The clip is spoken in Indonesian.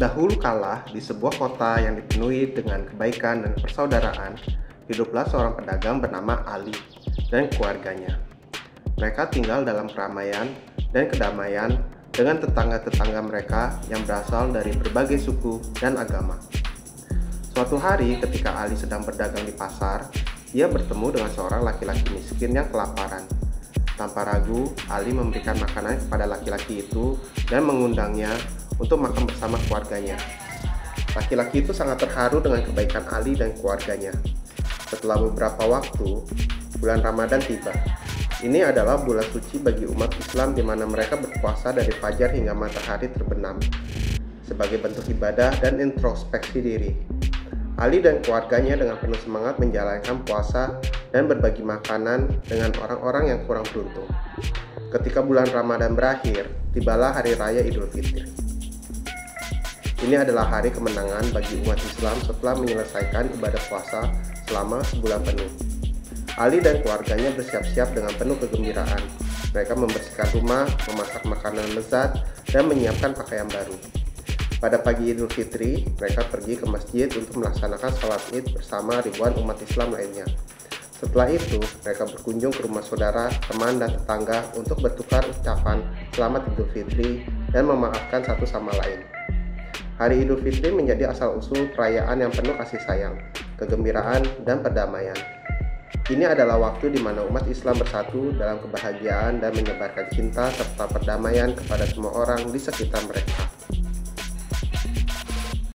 Dahulu kala, di sebuah kota yang dipenuhi dengan kebaikan dan persaudaraan, hiduplah seorang pedagang bernama Ali dan keluarganya. Mereka tinggal dalam keramaian dan kedamaian dengan tetangga-tetangga mereka yang berasal dari berbagai suku dan agama. Suatu hari, ketika Ali sedang berdagang di pasar, ia bertemu dengan seorang laki-laki miskin yang kelaparan. Tanpa ragu, Ali memberikan makanan kepada laki-laki itu dan mengundangnya untuk makan bersama keluarganya. Laki-laki itu sangat terharu dengan kebaikan Ali dan keluarganya. Setelah beberapa waktu, bulan Ramadan tiba. Ini adalah bulan suci bagi umat Islam di mana mereka berpuasa dari fajar hingga matahari terbenam sebagai bentuk ibadah dan introspeksi diri. Ali dan keluarganya dengan penuh semangat menjalankan puasa dan berbagi makanan dengan orang-orang yang kurang beruntung. Ketika bulan Ramadan berakhir, tibalah hari raya Idul Fitri. Ini adalah hari kemenangan bagi umat Islam setelah menyelesaikan ibadah puasa selama sebulan penuh. Ali dan keluarganya bersiap-siap dengan penuh kegembiraan. Mereka membersihkan rumah, memasak makanan lezat, dan menyiapkan pakaian baru. Pada pagi Idul Fitri, mereka pergi ke masjid untuk melaksanakan sholat id bersama ribuan umat Islam lainnya. Setelah itu, mereka berkunjung ke rumah saudara, teman, dan tetangga untuk bertukar ucapan selamat Idul Fitri dan memaafkan satu sama lain. Hari Idul Fitri menjadi asal-usul perayaan yang penuh kasih sayang, kegembiraan, dan perdamaian. Ini adalah waktu di mana umat Islam bersatu dalam kebahagiaan dan menyebarkan cinta serta perdamaian kepada semua orang di sekitar mereka.